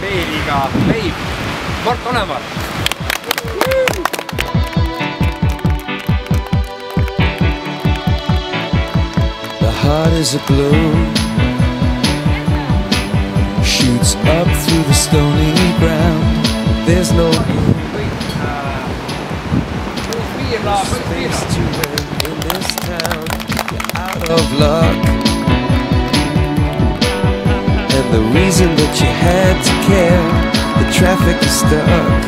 peeliga leib. Mart Olemar. The heart is a balloon Shoots up through the stony ground. There's no space to in this town. You're out of luck the reason that you had to care The traffic is stuck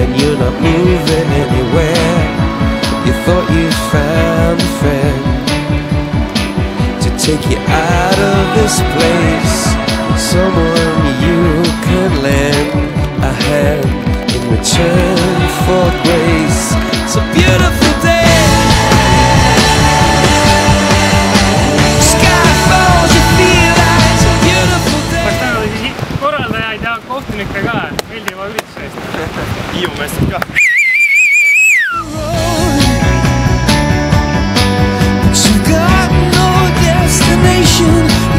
And you're not moving anywhere you thought you found a friend to take you out of this place. Someone you could lend a hand in return for grace. So beautiful. mikroga, You've got no destination.